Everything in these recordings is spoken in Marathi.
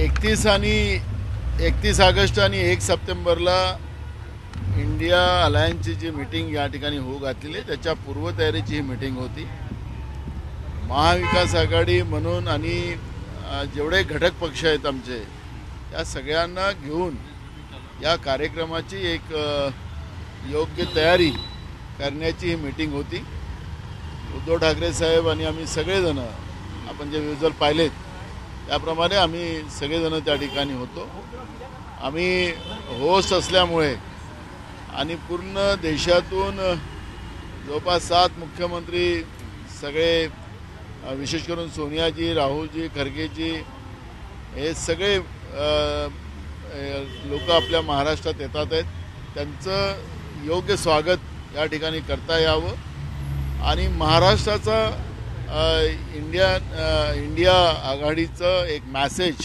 एकतीस आणि एकतीस ऑगस्ट आणि एक सप्टेंबरला इंडिया अलायन्सची जी मिटिंग या ठिकाणी होऊ घातलेली आहे त्याच्या पूर्वतयारीची ही मिटिंग होती. महाविकास आघाडी म्हणून आणि जेवढे घटक पक्ष आहेत आमचे या सगळ्यांना घेऊन या कार्यक्रमाची एक योग्य तयारी करण्याची ही मिटिंग होती. उद्धव ठाकरे साहेब आणि आम्ही सगळेजणं आपण जे विजल पाहिलेत त्याप्रमाणे आम्ही सगळेजण त्या ठिकाणी होतो. आम्ही होस्ट असल्यामुळे आणि पूर्ण देशातून जवळपास सात मुख्यमंत्री सगळे विशेष करून सोनियाजी राहुलजी खरगेजी हे सगळे लोक आपल्या महाराष्ट्रात येतात आहेत. त्यांचं योग्य स्वागत या ठिकाणी करता यावं. आणि महाराष्ट्राचा इंडिया इंडिया आघाडीचं एक मॅसेज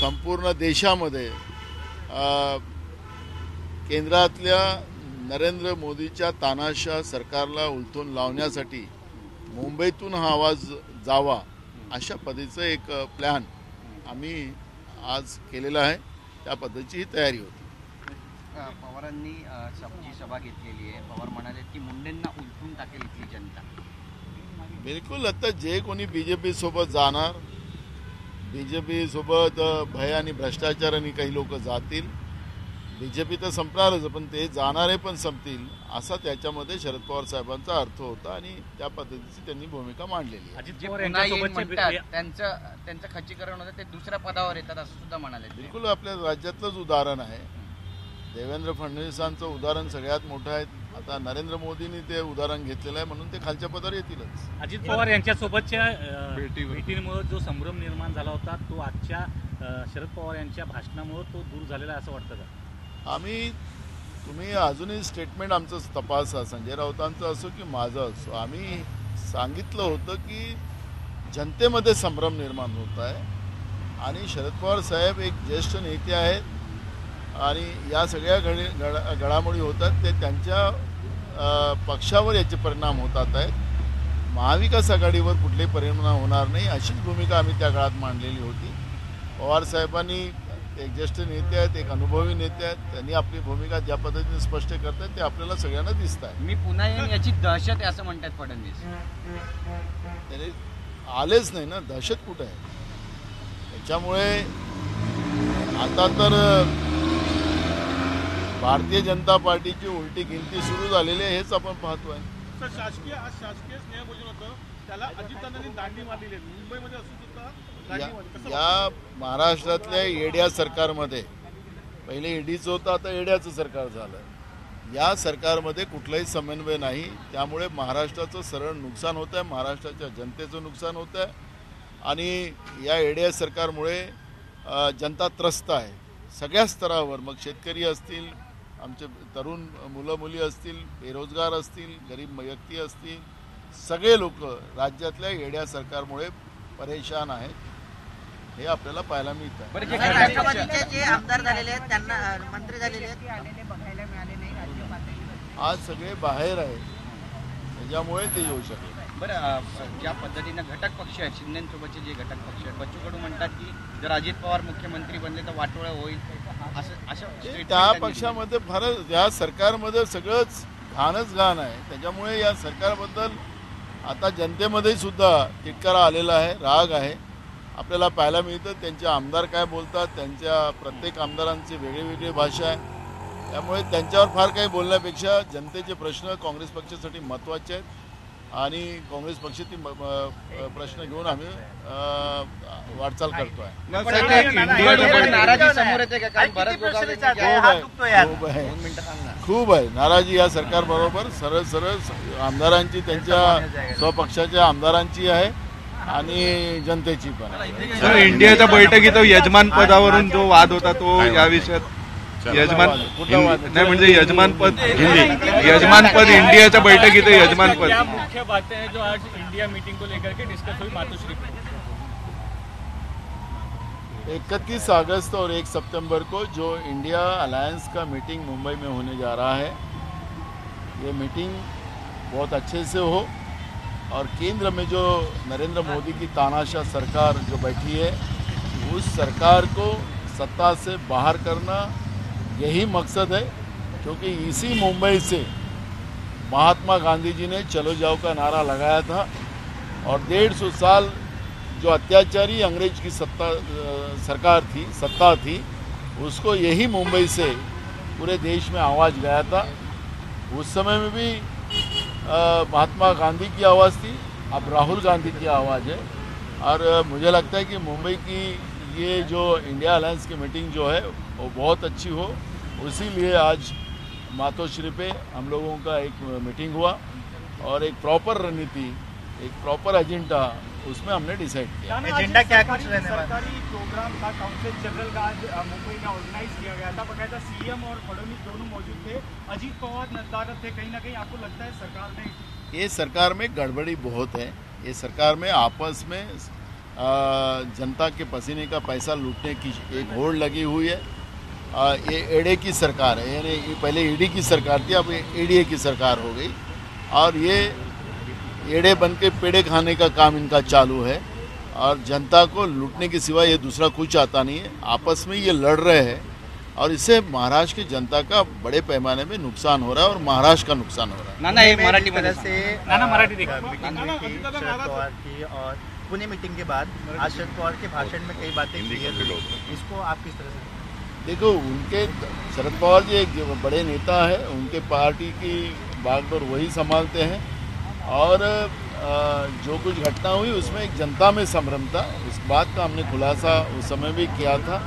संपूर्ण देशामध्ये केंद्रातल्या नरेंद्र मोदीच्या तानाशा सरकारला उलथून लावण्यासाठी मुंबईतून हा आवाज जावा अशा पद्धतीचं एक प्लॅन आम्ही आज केलेला आहे. त्या पद्धतीची ही तयारी होती. पवारांनी सभा घेतलेली आहे. पवार म्हणाले की मुंडेंना उलटून टाकेल इथली जनता. बिलकुल आता जे कोणी बी जे पी सोबत जाणार बी जे पी सोबत भय आणि भ्रष्टाचाराने काही लोक जातील. बी जे पी तर संपणारच पण ते जाणारे पण संपतील असा त्याच्यामध्ये शरद पवार साहेबांचा अर्थ होता आणि त्या पद्धतीची त्यांनी भूमिका मांडलेली त्यांचं त्यांचं खच्चीकरण होतं ते दुसऱ्या पदावर येतात असं सुद्धा म्हणाले. बिलकुल आपल्या राज्यातलंच उदाहरण आहे. देवेंद्र फडणवीसांचं उदाहरण सगळ्यात मोठं आहे. आता नरेंद्र मोदींनी ते उदाहरण घेतलेलं आहे म्हणून ते खालच्या पदावर येतीलच. अजित पवार यांच्यासोबतच्या भेटीमुळे जो संभ्रम निर्माण झाला होता तो आजच्या शरद पवार यांच्या भाषणामुळे तो दूर झालेला असं वाटतं का? आम्ही तुम्ही अजूनही स्टेटमेंट आमचं तपासा. संजय राऊतांचं असो की माझं असो. आम्ही सांगितलं होतं की जनतेमध्ये संभ्रम निर्माण होत आहे. आणि शरद पवार साहेब एक ज्येष्ठ नेते आहेत. आणि या सगळ्या घडी घडा घडामोडी होतात ते त्यांच्या पक्षावर याचे परिणाम होतात आहेत. महाविकास आघाडीवर कुठलेही परिणाम होणार नाही अशीच भूमिका आम्ही त्या काळात मांडलेली होती. पवार साहेबांनी एक ज्येष्ठ नेते आहेत एक अनुभवी नेते आहेत त्यांनी आपली भूमिका ज्या पद्धतीने स्पष्ट करतात ते आपल्याला सगळ्यांना दिसत आहे मी पुन्हा येईन याची दहशत आहे असं म्हणतात फडणवीस. त्याने आलेच नाही ना दहशत कुठं आहे? त्याच्यामुळे आता तर भारतीय जनता पार्टीची उलटी गिनती सुरू झालेली आहे हेच आपण पाहतोय. सर शासकीय आज शासकीय स्नेहभोजन होतं. त्याला अजितदादांनी दांडी मारलेली आहे. मुंबईमध्ये असून सुद्धा दांडी या- मारली कसं या महाराष्ट्रातल्या येड्या सरकारमध्ये पहिले ईडीचं होतं आता येड्याचं सरकार झालं. या सरकारमध्ये कुठलाही समन्वय नाही. त्यामुळे महाराष्ट्राचं सरळ नुकसान होत आहे महाराष्ट्राच्या जनतेचं नुकसान होत आहे आणि या येड्या सरकारमुळे अ, जनता त्रस्त आहे. सगळ्या स्तरावर मग शेतकरी असतील आमचे तरुण मुलं मुली असतील बेरोजगार असतील गरीब व्यक्ती असतील सगळे लोक राज्यातल्या येड्या सरकारमुळे परेशान आहेत. हे आपल्याला पाहायला मिळत राष्ट्रवादीचे जे आमदार झालेले आहेत त्यांना मंत्री झालेले आहेत. आज सगळे बाहेर आहेत. त्याच्यामुळे ते येऊ शकले. बरं ज्या पद्धतीनं घटक पक्ष आहेत शिंदेसोबतचे जे घटक पक्ष आहेत बच्चू कडू म्हणतात की जर अजित पवार मुख्यमंत्री बनले तर वाटोळं होईल. असं अशा त्या. पक्षामध्ये फारच या सरकारमध्ये सगळंच घाणच घाण आहे. त्याच्यामुळे या सरकारबद्दल आता जनतेमध्ये सुद्धा तिटकारा आलेला आहे राग आहे. आपल्याला पाहायला मिळतं त्यांचे आमदार काय बोलतात त्यांच्या प्रत्येक आमदारांची वेगळी वेगळी भाषा आहे. त्यामुळे त्यांच्यावर फार काही बोलण्यापेक्षा जनतेचे प्रश्न काँग्रेस पक्षासाठी महत्त्वाचे आहेत. आणि काँग्रेस पक्षाचे म- म- प्रश्न घेऊन आम्ही वाटचाल करतो आहे पण आता इंडियाकडे नाराजी समोर येते का? कारण भरत गोगावले खूप आहे खूप आहे. दोन मिनिटं सांग ना. खूप आहे. नाराजी या सरकारबरोबर सरळ सरळ स- आमदारांची त्यांच्या स्वपक्षाच्या आमदारांची आहे आणि जनतेची पण आहे. सर इंडियाच्या बैठकीत यजमान पदावरून जो वाद होता तो या विषयात यजमान नाही म्हणजे यजमान पद हिंदी. यजमान पद इंडियाच्या बैठकीत यजमान पद. मुख्य बातें हैं जो आज इंडिया मीटिंग को लेकर के डिस्कस हुई मातोश्री इकतीस अगस्त और एक सितंबर को जो इंडिया अलायंस का मीटिंग मुंबई में होने जा रहा है ये मीटिंग बहुत अच्छे से हो और केंद्र में जो नरेंद्र मोदी की तानाशाह सरकार जो बैठी है उस सरकार को सत्ता से बाहर करना यही मकसद है, क्योंकि इसी मुंबई से महात्मा गांधी जी ने चलो जाओ का नारा लगाया था और डेढ़ सौ साल जो अत्याचारी अंग्रेज़ की सत्ता सरकार थी, सत्ता थी, उसको यही मुंबई से पूरे देश में आवाज़ गया था। उस समय में भी महात्मा गांधी की आवाज़ थी, अब राहुल गांधी की आवाज़ है। और मुझे लगता है कि मुंबई की ये जो इंडिया अलायंस की मीटिंग जो है, वो बहुत अच्छी हो। इसीलिए आज मातोश्री पे हम लोगों का एक मीटिंग हुआ और एक प्रॉपर रणनीति एक प्रॉपर एजेंडा उसमें हमने डिसाइड किया। एजेंडा क्या कुछ रहने वाला? सरकारी प्रोग्राम था काउंसिल जनरल का आज मुंबई में ऑर्गेनाइज किया गया था। बकायदा सीएम और फडणवीस दोनों मौजूद थे। अजीत पवार नजदारत थे। कहीं ना कहीं आपको लगता है सरकार ने ये सरकार में गड़बड़ी बहुत है। ये सरकार में आपस में जनता के पसीने का पैसा लूटने की एक होड़ लगी हुई है। ये एडे की सरकार है यानी पहले ईडी की सरकार थी अब एडीए की सरकार हो गई। और ये एड़े बन के पेड़े खाने का काम इनका चालू है। और जनता को लूटने के सिवा ये दूसरा कुछ आता नहीं है। आपस में ये लड़ रहे हैं। और इससे महाराष्ट्र की जनता का बड़े पैमाने में नुकसान हो रहा है और महाराष्ट्र का नुकसान हो रहा है। नाना मराठी से नाना मराठी की और पुणे मीटिंग के बाद आज शरद पवार के भाषण में कई बातें इसको आप किस तरह से देखो, उनके शरद पवार जी एक बड़े नेता हैं, उनके पार्टी की बागडोर वही संभालते हैं। और जो कुछ घटना हुई, उसमें एक जनता में संभ्रम था। उस बात का हमने खुलासा उस समय भी किया था।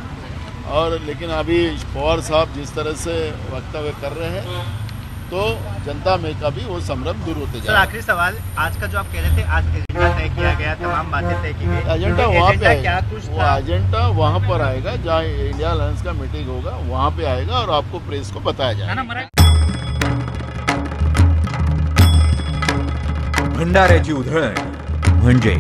और, लेकिन अभी पवार साहब जिस तरह से वक्तव्य कर रहे हैं तो जनता में का भी वो संभ्रम दूर होते सर जा रहा है। आखिरी सवाल आज का जो आप कह रहे थे आज एजेंडा तय किया गया तमाम बातें तय की गई। एजेंडा तो वहाँ पे क्या कुछ वो एजेंडा वहाँ पर आएगा जहाँ इंडिया अलायंस का मीटिंग होगा वहाँ पे आएगा और आपको प्रेस को बताया जाएगा। भंडाऱ्याची उधळण म्हणजे